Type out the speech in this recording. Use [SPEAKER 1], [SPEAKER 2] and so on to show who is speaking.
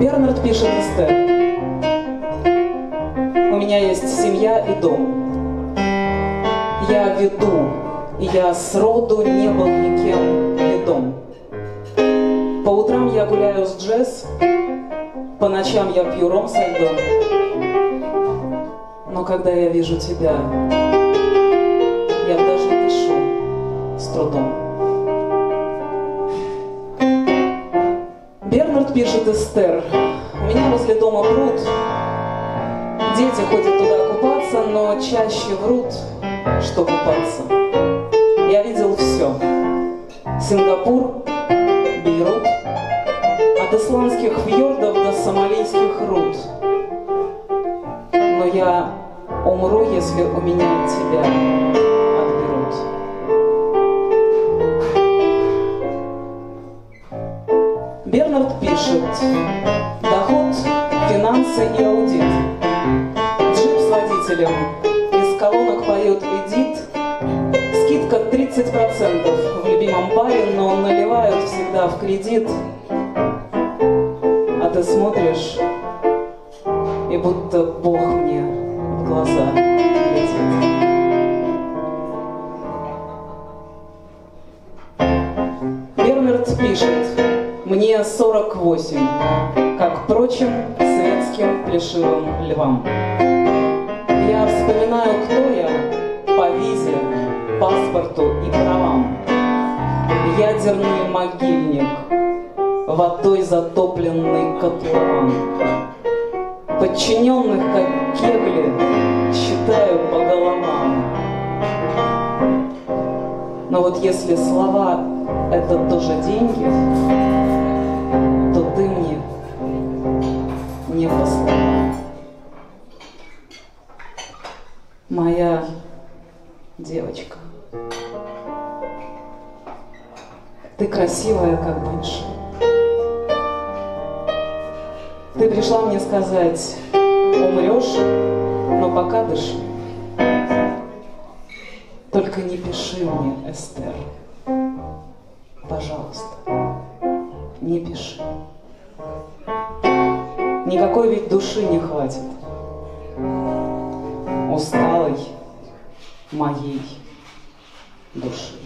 [SPEAKER 1] Бернард пишет Эстер. У меня есть семья и дом. Я веду, и я сроду не был никем ведом. По утрам я гуляю с джесс, по ночам я пью ром со льдом. Но когда я вижу тебя, я даже дышу с трудом. Бернард пишет Эстер. У меня возле дома пруд. Дети ходят туда купаться, но чаще врут, что купаться. Я видел все. Сингапур, Бейрут, от исландских фьордов до сомалийских руд. Но я умру, если у меня тебя Бернард пишет, доход, финансы и аудит. Джип с водителем, из колонок поет Эдит. Скидка 30% в любимом баре, но наливают всегда в кредит. А ты смотришь, и будто Бог мне в глаза глядит. Бернард пишет, мне 48, как прочим светским плешивым львам. Я вспоминаю, кто я по визе, паспорту и правам. Ядерный могильник, водой затопленный котлован. Подчиненных, как кегли, считаю по головам. Но вот если слова — это тоже деньги, не по словам. Моя девочка. Ты красивая, как банши. Ты пришла мне сказать, умрешь, но пока дыши. Только не пиши мне, Эстер. Пожалуйста, не пиши. Никакой ведь души не хватит. Усталой моей души.